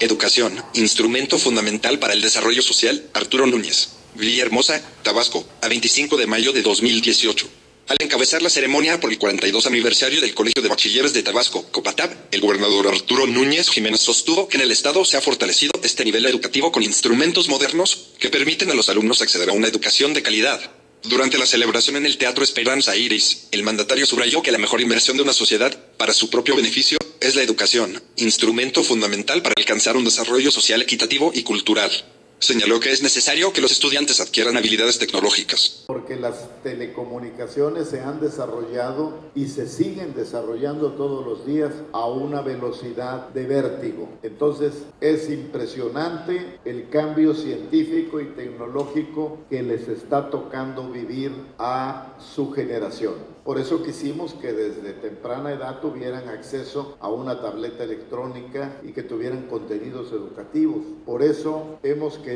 Educación, instrumento fundamental para el desarrollo social, Arturo Núñez. Villahermosa, Tabasco, a 25 de mayo de 2018. Al encabezar la ceremonia por el 42 aniversario del Colegio de Bachilleres de Tabasco, Copatab, el gobernador Arturo Núñez Jiménez sostuvo que en el Estado se ha fortalecido este nivel educativo con instrumentos modernos que permiten a los alumnos acceder a una educación de calidad. Durante la celebración en el Teatro Esperanza Iris, el mandatario subrayó que la mejor inversión de una sociedad, para su propio beneficio, es la educación, instrumento fundamental para alcanzar un desarrollo social equitativo y cultural. Señaló que es necesario que los estudiantes adquieran habilidades tecnológicas. Porque las telecomunicaciones se han desarrollado y se siguen desarrollando todos los días a una velocidad de vértigo. Entonces es impresionante el cambio científico y tecnológico que les está tocando vivir a su generación. Por eso quisimos que desde temprana edad tuvieran acceso a una tableta electrónica y que tuvieran contenidos educativos. Por eso hemos querido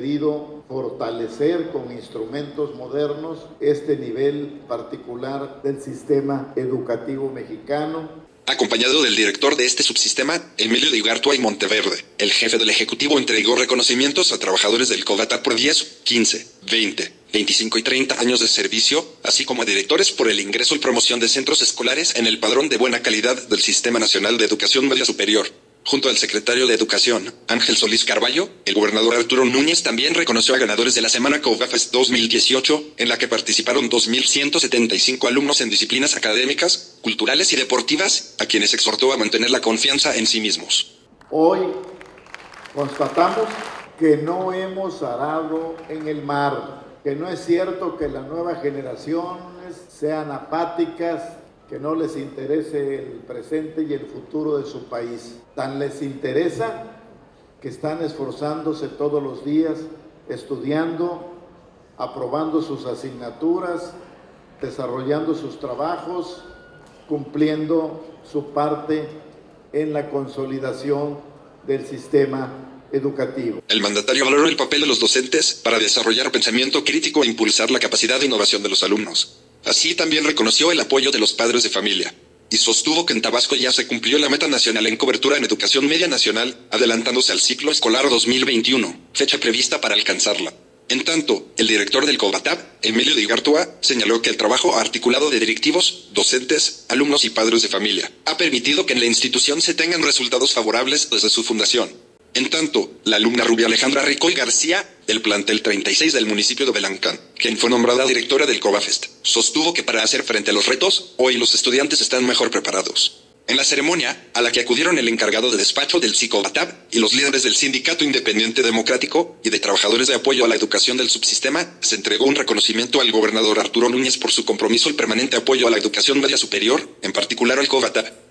fortalecer con instrumentos modernos este nivel particular del sistema educativo mexicano acompañado del director de este subsistema, Emilio de Igartua y Monteverde. El jefe del Ejecutivo entregó reconocimientos a trabajadores del COVATA por 10, 15, 20, 25 y 30 años de servicio, así como a directores por el ingreso y promoción de centros escolares en el padrón de buena calidad del Sistema Nacional de Educación Media Superior. Junto al secretario de Educación, Ángel Solís Carballo, el gobernador Arturo Núñez también reconoció a ganadores de la Semana COVAFES 2018, en la que participaron 2.175 alumnos en disciplinas académicas, culturales y deportivas, a quienes exhortó a mantener la confianza en sí mismos. Hoy constatamos que no hemos arado en el mar, que no es cierto que las nuevas generaciones sean apáticas que no les interese el presente y el futuro de su país. Tan les interesa que están esforzándose todos los días, estudiando, aprobando sus asignaturas, desarrollando sus trabajos, cumpliendo su parte en la consolidación del sistema educativo. El mandatario valoró el papel de los docentes para desarrollar pensamiento crítico e impulsar la capacidad de innovación de los alumnos. Así también reconoció el apoyo de los padres de familia y sostuvo que en Tabasco ya se cumplió la meta nacional en cobertura en educación media nacional, adelantándose al ciclo escolar 2021, fecha prevista para alcanzarla. En tanto, el director del COBATAB, Emilio de Igartua, señaló que el trabajo articulado de directivos, docentes, alumnos y padres de familia ha permitido que en la institución se tengan resultados favorables desde su fundación. En tanto, la alumna rubia Alejandra Ricoy García, del plantel 36 del municipio de Belancán, quien fue nombrada directora del COBAFEST, sostuvo que para hacer frente a los retos, hoy los estudiantes están mejor preparados. En la ceremonia, a la que acudieron el encargado de despacho del CICOBATAB y los líderes del Sindicato Independiente Democrático y de Trabajadores de Apoyo a la Educación del Subsistema, se entregó un reconocimiento al gobernador Arturo Núñez por su compromiso y permanente apoyo a la educación media superior, en particular al COBATAB.